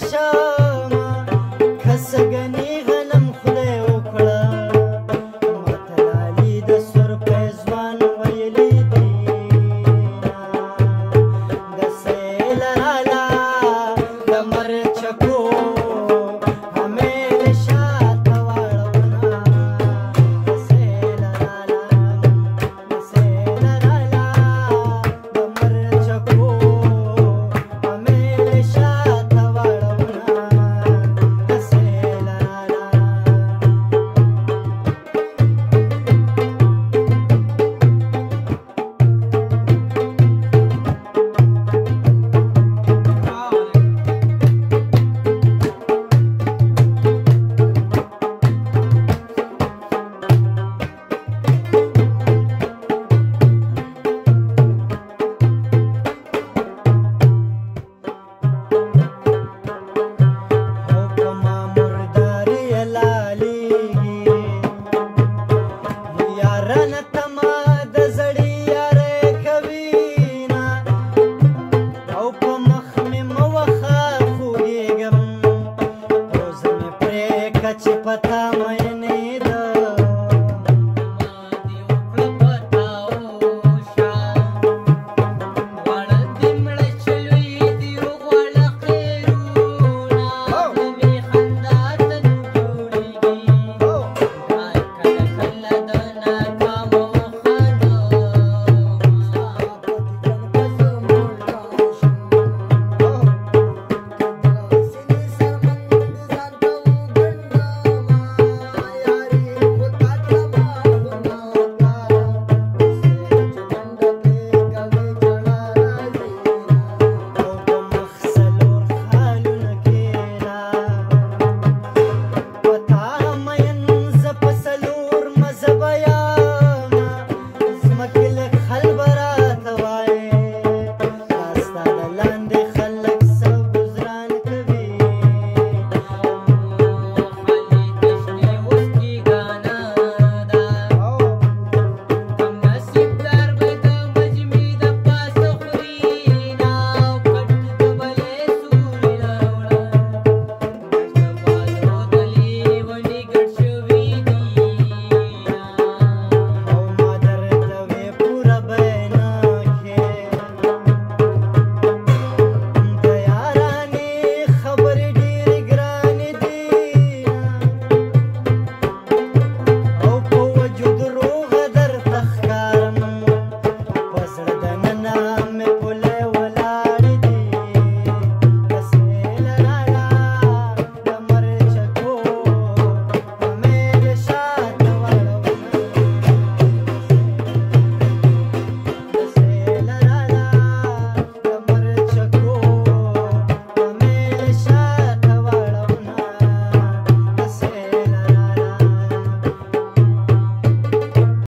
show. چې پتا مې نه ده na na